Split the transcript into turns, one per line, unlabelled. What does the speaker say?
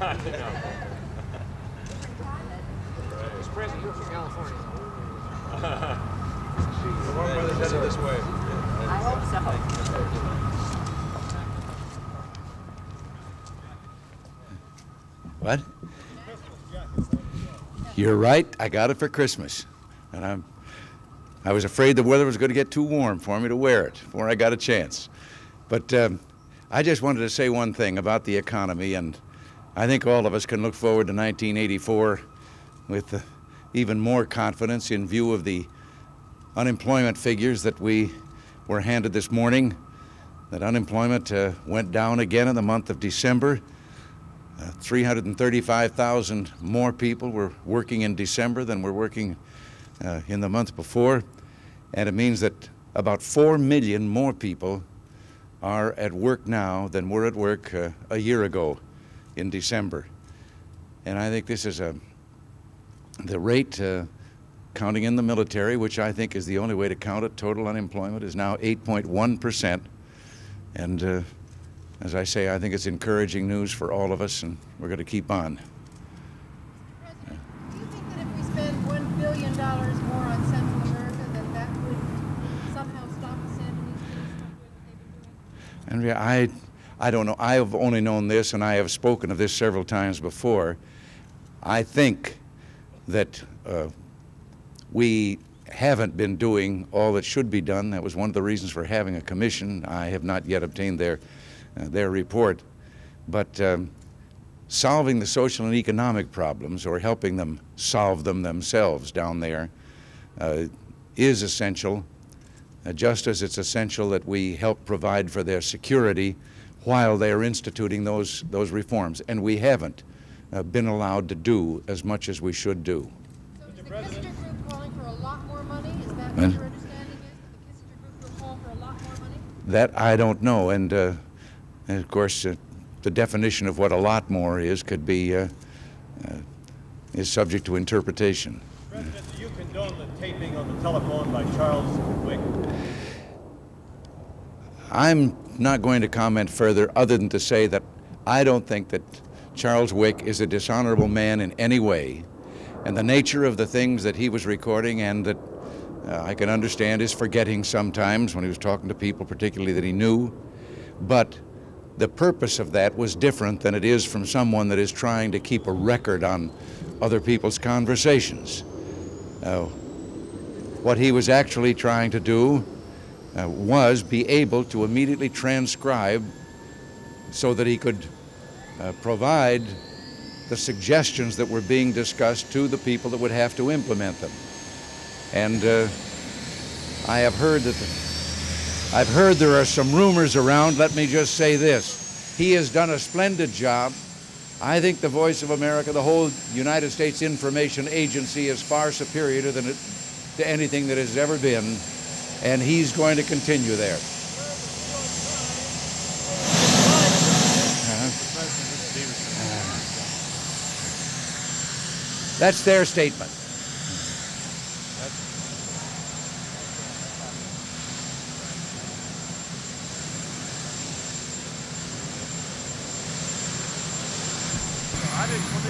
Mr. President, you're from California.
the one brother's headed this way.
I hope so.
What? You're right. I got it for Christmas. And I'm, I was afraid the weather was going to get too warm for me to wear it before I got a chance. But um, I just wanted to say one thing about the economy and I think all of us can look forward to 1984 with uh, even more confidence in view of the unemployment figures that we were handed this morning. That unemployment uh, went down again in the month of December. Uh, 335,000 more people were working in December than were working uh, in the month before. And it means that about 4 million more people are at work now than were at work uh, a year ago in December. And I think this is a, the rate, uh, counting in the military, which I think is the only way to count it, total unemployment is now 8.1%. And uh, as I say, I think it's encouraging news for all of us, and we're going to keep on.
President, do you think that if we spend one billion dollars more on Central America, that that would somehow stop the Sandinista from doing what they've been doing?
Andrea, I, I don't know. I have only known this, and I have spoken of this several times before. I think that uh, we haven't been doing all that should be done. That was one of the reasons for having a commission. I have not yet obtained their, uh, their report. But um, solving the social and economic problems, or helping them solve them themselves down there, uh, is essential, uh, just as it's essential that we help provide for their security while they are instituting those, those reforms. And we haven't uh, been allowed to do as much as we should do.
So is the Kissinger Group calling for a lot more money? Is that what your understanding is, the Kissinger Group will call for a lot more money?
That I don't know, and, uh, and of course, uh, the definition of what a lot more is could be uh, uh, is subject to interpretation.
President, do you condone the taping on the telephone by Charles Wick?
I'm not going to comment further, other than to say that I don't think that Charles Wick is a dishonorable man in any way, and the nature of the things that he was recording, and that uh, I can understand his forgetting sometimes when he was talking to people, particularly that he knew, but the purpose of that was different than it is from someone that is trying to keep a record on other people's conversations. Uh, what he was actually trying to do uh, was be able to immediately transcribe so that he could uh, provide the suggestions that were being discussed to the people that would have to implement them. And uh, I have heard that the, I've heard there are some rumors around. Let me just say this: he has done a splendid job. I think the Voice of America, the whole United States Information Agency, is far superior than to anything that has ever been, and he's going to continue there. Uh-huh. That's their statement.
I didn't